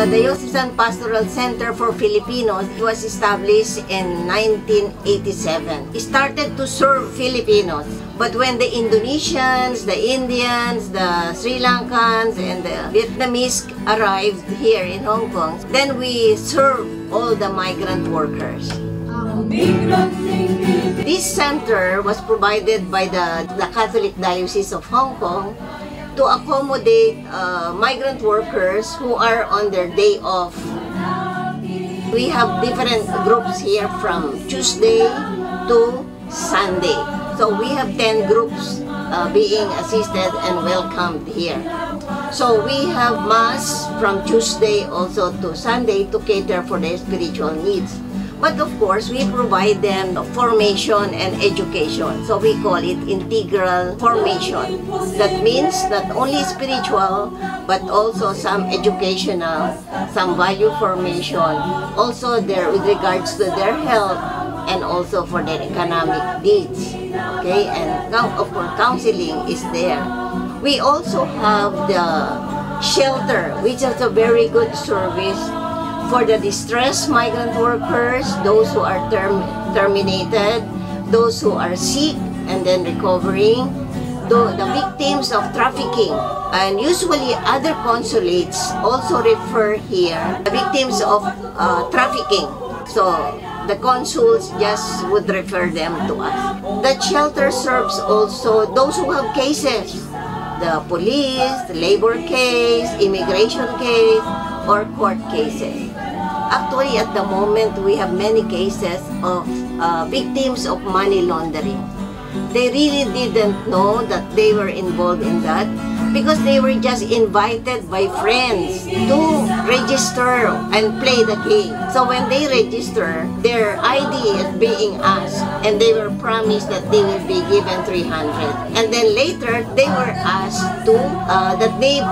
The Diocesan Pastoral Center for Filipinos was established in 1987. It started to serve Filipinos. But when the Indonesians, the Indians, the Sri Lankans, and the Vietnamese arrived here in Hong Kong, then we served all the migrant workers. This center was provided by the, the Catholic Diocese of Hong Kong to accommodate uh, migrant workers who are on their day off. We have different groups here from Tuesday to Sunday. So we have 10 groups uh, being assisted and welcomed here. So we have Mass from Tuesday also to Sunday to cater for their spiritual needs. But of course, we provide them formation and education. So we call it integral formation. That means not only spiritual, but also some educational, some value formation. Also there with regards to their health and also for their economic needs. Okay, and of course counseling is there. We also have the shelter, which is a very good service for the distressed migrant workers, those who are term terminated, those who are sick and then recovering, the, the victims of trafficking. And usually other consulates also refer here the victims of uh, trafficking. So the consuls just would refer them to us. That shelter serves also those who have cases. The police, the labor case, immigration case, or court cases. Actually, at the moment, we have many cases of uh, victims of money laundering. They really didn't know that they were involved in that because they were just invited by friends to register and play the game. So when they register, their ID is being asked and they were promised that they will be given 300. And then later, they were asked to, uh, that they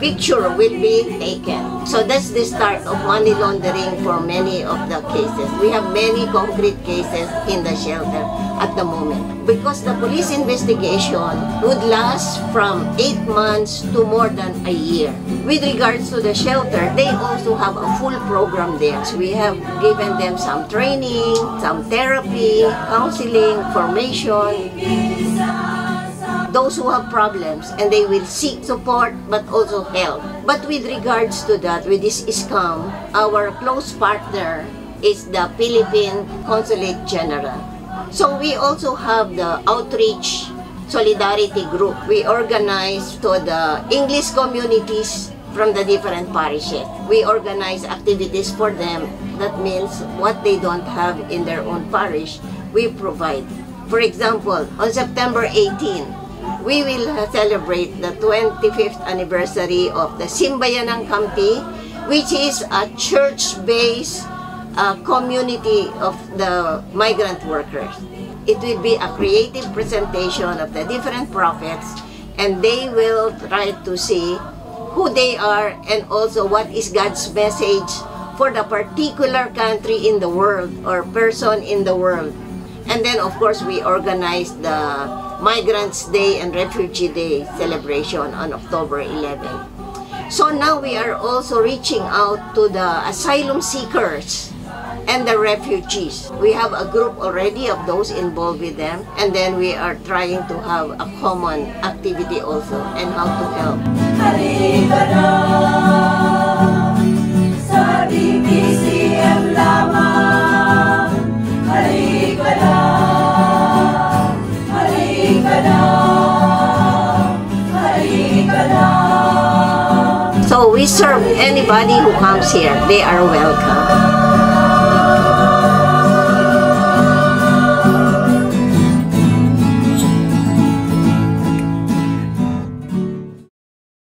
picture will be taken. So that's the start of money laundering for many of the cases. We have many concrete cases in the shelter at the moment. Because the police investigation would last from 8 months to more than a year. With regards to the shelter, they also have a full program there. So we have given them some training, some therapy, counseling, formation. Those who have problems and they will seek support but also help. But with regards to that, with this ISCAM, our close partner is the Philippine Consulate General. So we also have the outreach solidarity group. We organize to the English communities from the different parishes. We organize activities for them. That means what they don't have in their own parish, we provide. For example, on September 18, we will celebrate the 25th anniversary of the Simbayanang Kampi, which is a church-based uh, community of the migrant workers. It will be a creative presentation of the different prophets and they will try to see who they are and also what is God's message for the particular country in the world or person in the world. And then of course we organize the Migrants Day and Refugee Day celebration on October 11. So now we are also reaching out to the asylum seekers and the refugees. We have a group already of those involved with them and then we are trying to have a common activity also and how to help. So we serve anybody who comes here. They are welcome.